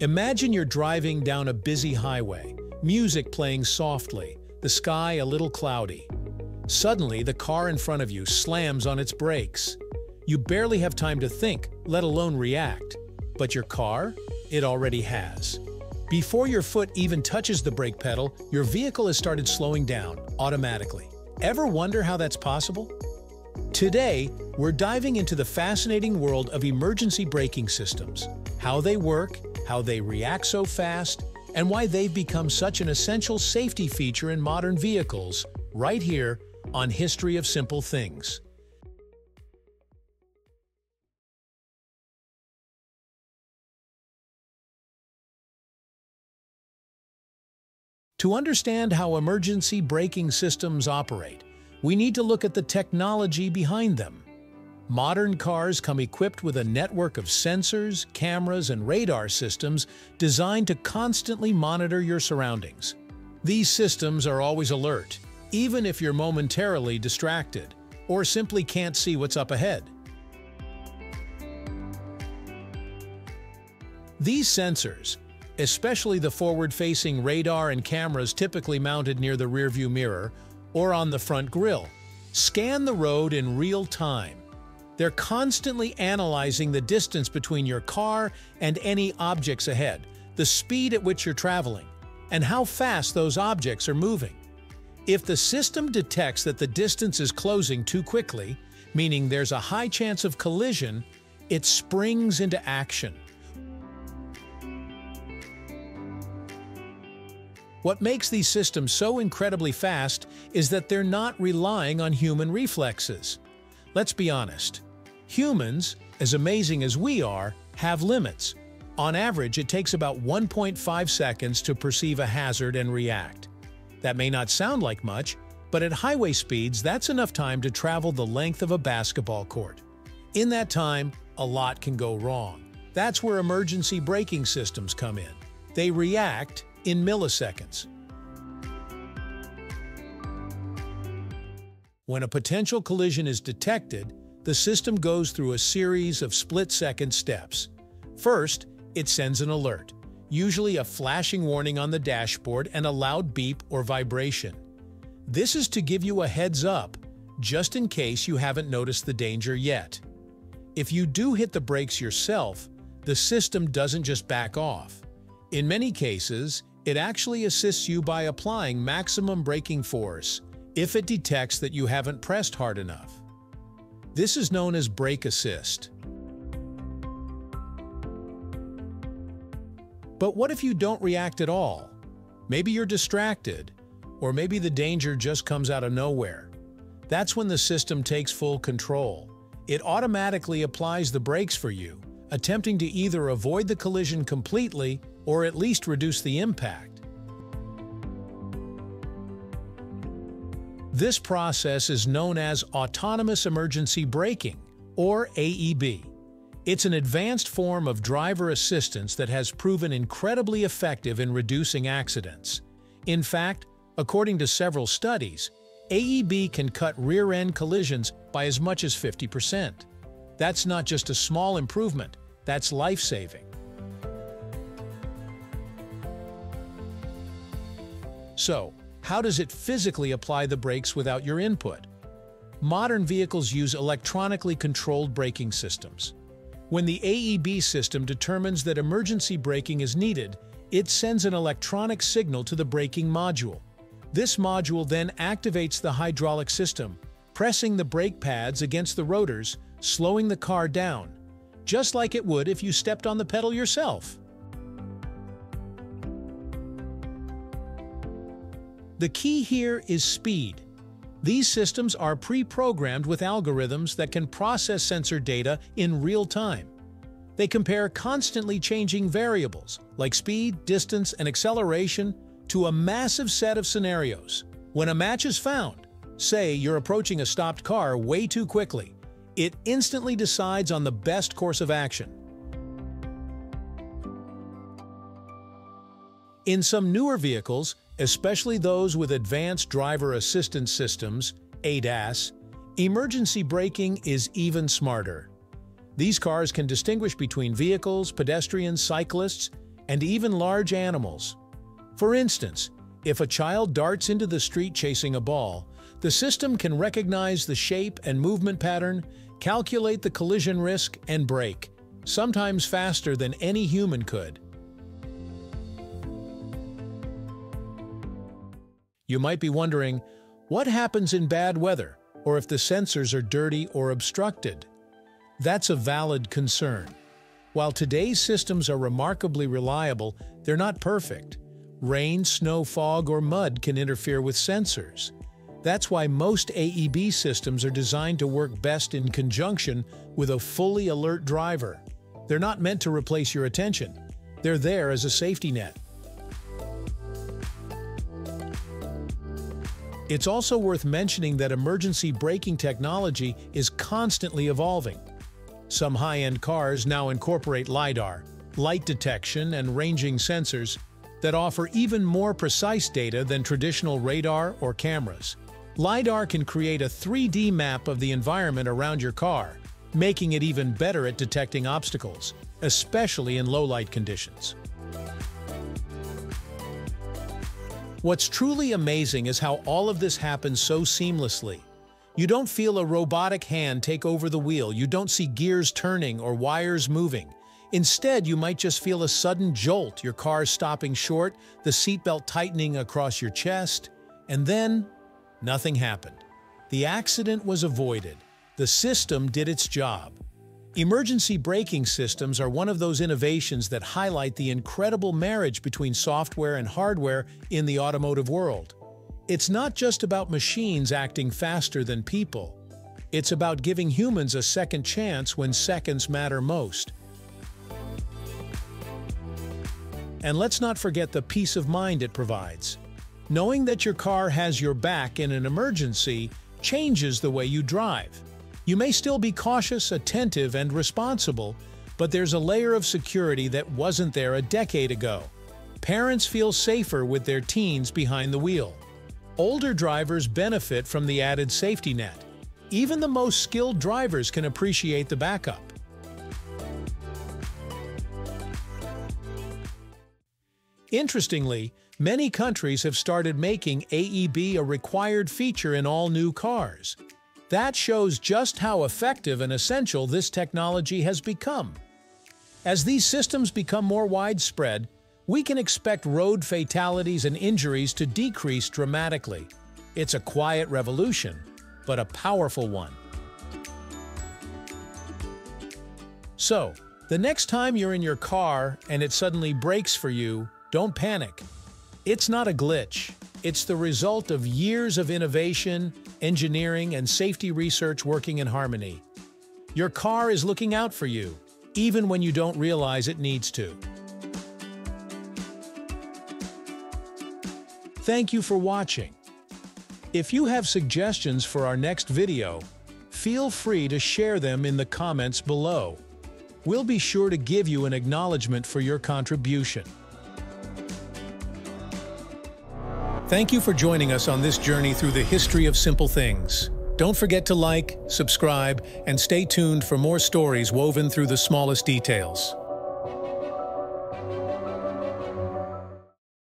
Imagine you're driving down a busy highway, music playing softly, the sky a little cloudy. Suddenly, the car in front of you slams on its brakes. You barely have time to think, let alone react. But your car? It already has. Before your foot even touches the brake pedal, your vehicle has started slowing down automatically. Ever wonder how that's possible? Today, we're diving into the fascinating world of emergency braking systems, how they work, how they react so fast, and why they've become such an essential safety feature in modern vehicles, right here on History of Simple Things. To understand how emergency braking systems operate, we need to look at the technology behind them. Modern cars come equipped with a network of sensors, cameras, and radar systems designed to constantly monitor your surroundings. These systems are always alert, even if you're momentarily distracted or simply can't see what's up ahead. These sensors, especially the forward-facing radar and cameras typically mounted near the rearview mirror or on the front grille, scan the road in real time. They're constantly analyzing the distance between your car and any objects ahead, the speed at which you're traveling, and how fast those objects are moving. If the system detects that the distance is closing too quickly, meaning there's a high chance of collision, it springs into action. What makes these systems so incredibly fast is that they're not relying on human reflexes. Let's be honest. Humans, as amazing as we are, have limits. On average, it takes about 1.5 seconds to perceive a hazard and react. That may not sound like much, but at highway speeds, that's enough time to travel the length of a basketball court. In that time, a lot can go wrong. That's where emergency braking systems come in. They react in milliseconds. When a potential collision is detected, the system goes through a series of split-second steps. First, it sends an alert, usually a flashing warning on the dashboard and a loud beep or vibration. This is to give you a heads up, just in case you haven't noticed the danger yet. If you do hit the brakes yourself, the system doesn't just back off. In many cases, it actually assists you by applying maximum braking force if it detects that you haven't pressed hard enough. This is known as brake assist. But what if you don't react at all? Maybe you're distracted, or maybe the danger just comes out of nowhere. That's when the system takes full control. It automatically applies the brakes for you, attempting to either avoid the collision completely or at least reduce the impact. This process is known as Autonomous Emergency Braking, or AEB. It's an advanced form of driver assistance that has proven incredibly effective in reducing accidents. In fact, according to several studies, AEB can cut rear-end collisions by as much as 50%. That's not just a small improvement, that's life-saving. So, how does it physically apply the brakes without your input? Modern vehicles use electronically controlled braking systems. When the AEB system determines that emergency braking is needed, it sends an electronic signal to the braking module. This module then activates the hydraulic system, pressing the brake pads against the rotors, slowing the car down, just like it would if you stepped on the pedal yourself. The key here is speed. These systems are pre-programmed with algorithms that can process sensor data in real time. They compare constantly changing variables, like speed, distance, and acceleration, to a massive set of scenarios. When a match is found, say you're approaching a stopped car way too quickly, it instantly decides on the best course of action. In some newer vehicles, especially those with advanced driver assistance systems, ADAS, emergency braking is even smarter. These cars can distinguish between vehicles, pedestrians, cyclists, and even large animals. For instance, if a child darts into the street chasing a ball, the system can recognize the shape and movement pattern, calculate the collision risk, and brake, sometimes faster than any human could. You might be wondering, what happens in bad weather, or if the sensors are dirty or obstructed? That's a valid concern. While today's systems are remarkably reliable, they're not perfect. Rain, snow, fog, or mud can interfere with sensors. That's why most AEB systems are designed to work best in conjunction with a fully alert driver. They're not meant to replace your attention. They're there as a safety net. It's also worth mentioning that emergency braking technology is constantly evolving. Some high-end cars now incorporate LiDAR, light detection and ranging sensors that offer even more precise data than traditional radar or cameras. LiDAR can create a 3D map of the environment around your car, making it even better at detecting obstacles, especially in low-light conditions. What's truly amazing is how all of this happens so seamlessly. You don't feel a robotic hand take over the wheel, you don't see gears turning or wires moving. Instead, you might just feel a sudden jolt, your car stopping short, the seatbelt tightening across your chest, and then nothing happened. The accident was avoided. The system did its job. Emergency braking systems are one of those innovations that highlight the incredible marriage between software and hardware in the automotive world. It's not just about machines acting faster than people. It's about giving humans a second chance when seconds matter most. And let's not forget the peace of mind it provides. Knowing that your car has your back in an emergency changes the way you drive. You may still be cautious, attentive, and responsible, but there's a layer of security that wasn't there a decade ago. Parents feel safer with their teens behind the wheel. Older drivers benefit from the added safety net. Even the most skilled drivers can appreciate the backup. Interestingly, many countries have started making AEB a required feature in all new cars. That shows just how effective and essential this technology has become. As these systems become more widespread, we can expect road fatalities and injuries to decrease dramatically. It's a quiet revolution, but a powerful one. So, the next time you're in your car and it suddenly brakes for you, don't panic. It's not a glitch. It's the result of years of innovation, engineering, and safety research working in harmony. Your car is looking out for you, even when you don't realize it needs to. Thank you for watching. If you have suggestions for our next video, feel free to share them in the comments below. We'll be sure to give you an acknowledgement for your contribution. Thank you for joining us on this journey through the history of simple things. Don't forget to like, subscribe, and stay tuned for more stories woven through the smallest details.